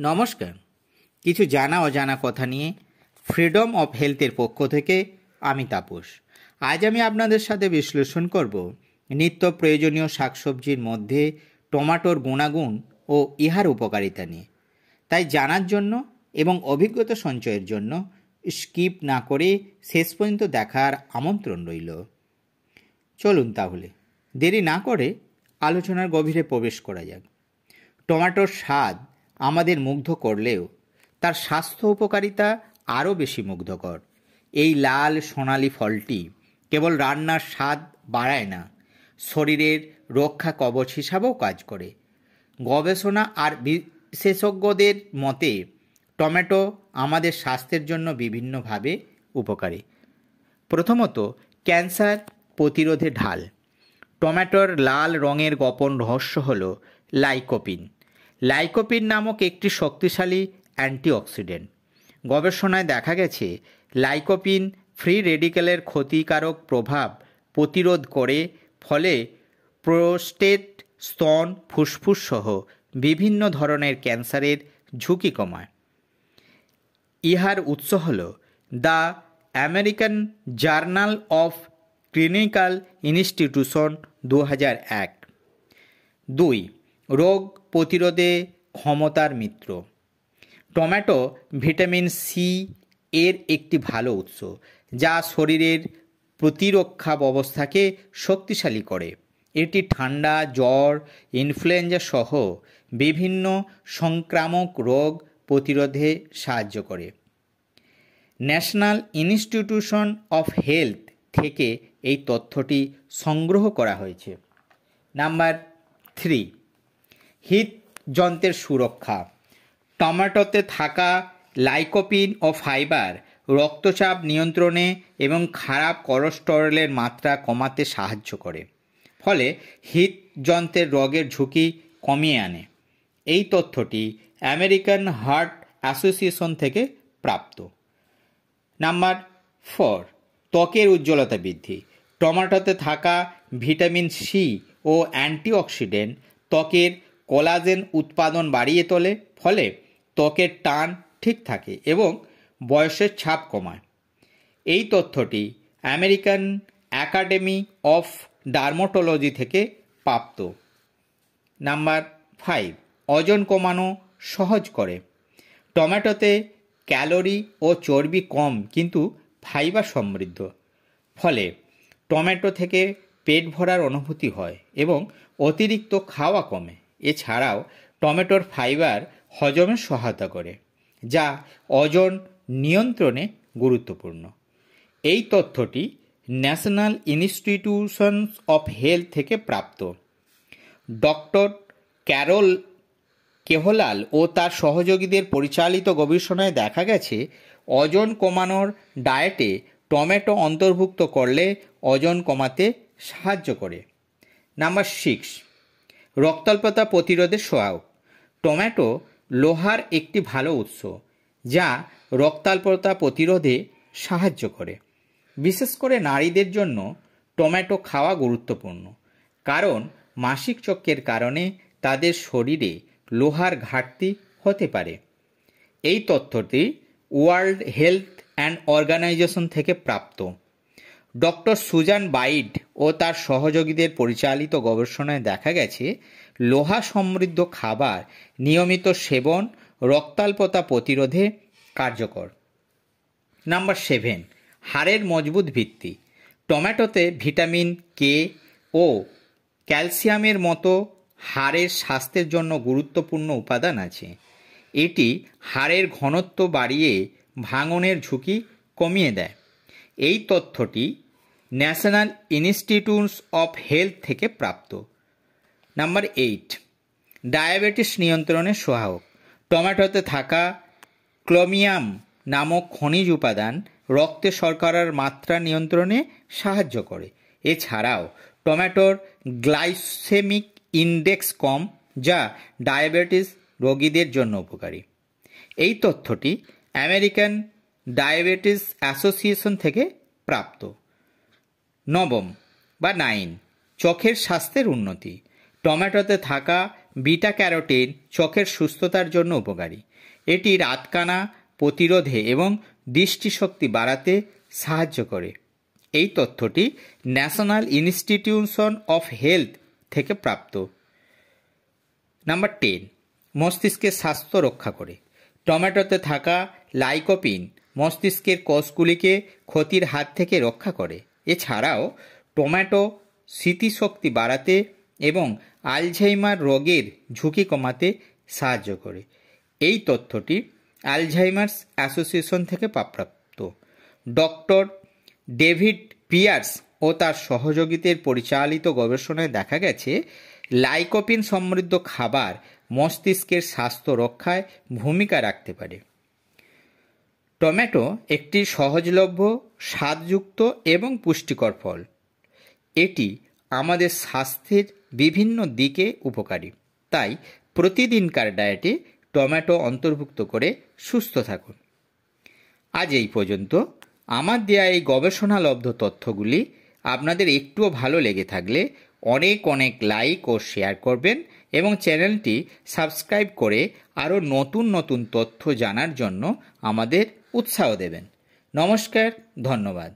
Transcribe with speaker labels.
Speaker 1: নমস্কার। কিছু জানা অজানা কথা নিয়ে ফ্রিডম অফ হেলথের পক্ষ থেকে আমি তাপস। আজ আমি আপনাদের সাথে বিশ্লেষণ করব নিত্য প্রয়োজনীয় শাকসবজির মধ্যে টমাটোর গুণাগুণ ও ইহার উপকারিতা নিয়ে। তাই জানার জন্য এবং অভিজ্ঞতা সঞ্চয়ের জন্য স্কিপ না করে শেষ পর্যন্ত দেখার আমন্ত্রণ রইল। চলুন তাহলে, দেরি না করে আলোচনার গভীরে প্রবেশ করা যাক। টমাটোর স্বাদ আমাদের মুগ্ধ করলেও, তার স্বাস্থ্য উপকারিতা আরও বেশি মুগ্ধকর। এই লাল সোনালি ফলটি কেবল রান্নার স্বাদ বাড়ায় না, শরীরের রক্ষা কবচ হিসাবেও কাজ করে। গবেষণা আর বিশেষজ্ঞদের মতে, টমেটো আমাদের স্বাস্থ্যের জন্য বিভিন্নভাবে উপকারী। প্রথমত, ক্যান্সার প্রতিরোধে ঢাল। টমেটোর লাল রঙের গোপন রহস্য হল লাইকোপিন। লাইকোপিন নামক একটি শক্তিশালী অ্যান্টিঅক্সিডেন্ট। গবেষণায় দেখা গেছে, লাইকোপিন ফ্রি রেডিকেলের ক্ষতিকারক প্রভাব প্রতিরোধ করে, ফলে প্রোস্টেট স্তন ফুসফুস সহ বিভিন্ন ধরনের ক্যান্সারের ঝুঁকি কমায়। ইহার উৎস হল the American journal of clinical institution দু হাজার এক। দুই রোগ প্রতিরোধে ক্ষমতার মিত্র। টমেটো ভিটামিন সি এর একটি ভালো উৎস, যা শরীরের প্রতিরক্ষা ব্যবস্থাকে শক্তিশালী করে। এটি ঠান্ডা, জ্বর, ইনফ্লুয়েঞ্জা সহ বিভিন্ন সংক্রামক রোগ প্রতিরোধে সাহায্য করে। ন্যাশনাল ইনস্টিটিউশন অফ হেলথ থেকে এই তথ্যটি সংগ্রহ করা হয়েছে। নাম্বার থ্রি হৃদযন্ত্রের সুরক্ষা। টমেটোতে থাকা লাইকোপিন ও ফাইবার রক্তচাপ নিয়ন্ত্রণে এবং খারাপ কোলেস্টেরলের মাত্রা কমাতে সাহায্য করে, ফলে হৃদযন্ত্রের রোগের ঝুঁকি কমিয়ে আনে। এই তথ্যটি আমেরিকান হার্ট অ্যাসোসিয়েশন থেকে প্রাপ্ত। নাম্বার ফোর, ত্বকের উজ্জ্বলতা বৃদ্ধি। টমেটোতে থাকা ভিটামিন সি ও অ্যান্টিঅক্সিডেন্ট ত্বকের কোলাজেন উৎপাদন বাড়িয়ে তোলে, ফলে ত্বকের টান ঠিক থাকে এবং বয়সের ছাপ কমায়। এই তথ্যটি আমেরিকান অ্যাকাডেমি অফ ডার্মোটোলজি থেকে প্রাপ্ত। নাম্বার ফাইভ, ওজন কমানো সহজ করে। টমেটোতে ক্যালোরি ও চর্বি কম, কিন্তু ফাইবার সমৃদ্ধ। ফলে টমেটো থেকে পেট ভরার অনুভূতি হয় এবং অতিরিক্ত খাওয়া কমে। এছাড়াও টমেটোর ফাইবার হজমে সহায়তা করে, যা ওজন নিয়ন্ত্রণে গুরুত্বপূর্ণ। এই তথ্যটি ন্যাশনাল ইনস্টিটিউশনস অফ হেলথ থেকে প্রাপ্ত। ডক্টর ক্যারল কেহলাল ও তার সহযোগীদের পরিচালিত গবেষণায় দেখা গেছে, ওজন কমানোর ডায়েটে টমেটো অন্তর্ভুক্ত করলে ওজন কমাতে সাহায্য করে। নাম্বার সিক্স রক্তাল্পতা প্রতিরোধে সহায়ক। টমেটো লোহার একটি ভালো উৎস, যা রক্তাল্পতা প্রতিরোধে সাহায্য করে। বিশেষ করে নারীদের জন্য টমেটো খাওয়া গুরুত্বপূর্ণ, কারণ মাসিক চক্রের কারণে তাদের শরীরে লোহার ঘাটতি হতে পারে। এই তথ্যটি ওয়ার্ল্ড হেলথ অ্যান্ড অর্গানাইজেশন থেকে প্রাপ্ত। ডক্টর সুজান বাইড ও তার সহযোগীদের পরিচালিত গবেষণায় দেখা গেছে, লোহা সমৃদ্ধ খাবার নিয়মিত সেবন, রক্তাল্পতা প্রতিরোধে কার্যকর। নাম্বার সেভেন, হাড়ের মজবুত ভিত্তি। টমেটোতে ভিটামিন কে ও ক্যালসিয়ামের মতো হাড়ের স্বাস্থ্যের জন্য গুরুত্বপূর্ণ উপাদান আছে। এটি হাড়ের ঘনত্ব বাড়িয়ে ভাঙনের ঝুঁকি কমিয়ে দেয়। এই তথ্যটি ন্যাশনাল ইনস্টিটিউটস অফ হেলথ থেকে প্রাপ্ত। নাম্বার এইট, ডায়াবেটিস নিয়ন্ত্রণে সহায়ক। টমেটোতে থাকা ক্লোমিয়াম নামক খনিজ উপাদান রক্তে শর্করার মাত্রা নিয়ন্ত্রণে সাহায্য করে। এছাড়াও, টমেটোর গ্লাইসেমিক ইন্ডেক্স কম, যা ডায়াবেটিস রোগীদের জন্য উপকারী। এই তথ্যটি আমেরিকান ডায়াবেটিস অ্যাসোসিয়েশন থেকে প্রাপ্ত। নবম বা নাইন, চোখের স্বাস্থ্যের উন্নতি। টমেটোতে থাকা বিটা ক্যারোটিন চোখের সুস্থতার জন্য উপকারী। এটি রাতকানা প্রতিরোধে এবং দৃষ্টিশক্তি বাড়াতে সাহায্য করে। এই তথ্যটি ন্যাশনাল ইনস্টিটিউশন অফ হেলথ থেকে প্রাপ্ত। নাম্বার টেন, মস্তিষ্কের স্বাস্থ্য রক্ষা করে। টমেটোতে থাকা লাইকোপিন মস্তিষ্কের কোষগুলিকে ক্ষতির হাত থেকে রক্ষা করে। এছাড়াও, টমেটো স্মৃতিশক্তি বাড়াতে এবং আলঝাইমার রোগের ঝুঁকি কমাতে সাহায্য করে। এই তথ্যটি আলঝাইমার্স অ্যাসোসিয়েশন থেকে প্রাপ্ত। ডক্টর ডেভিড পিয়ার্স ও তার সহযোগীদের পরিচালিত গবেষণায় দেখা গেছে, লাইকোপিন সমৃদ্ধ খাবার মস্তিষ্কের স্বাস্থ্য রক্ষায় ভূমিকা রাখতে পারে। টমেটো একটি সহজলভ্য, স্বাদযুক্ত এবং পুষ্টিকর ফল। এটি আমাদের স্বাস্থ্যের বিভিন্ন দিকে উপকারী। তাই প্রতিদিনকার ডায়েটে টমেটো অন্তর্ভুক্ত করে সুস্থ থাকুন। আজ এই পর্যন্ত। আমার দেয়া এই গবেষণালব্ধ তথ্যগুলি আপনাদের একটুও ভালো লেগে থাকলে অনেক অনেক লাইক ও শেয়ার করবেন। এবং চ্যানেলটি সাবস্ক্রাইব করে আরও নতুন নতুন তথ্য জানার জন্য আমাদের উৎসাহ দেবেন। নমস্কার, ধন্যবাদ।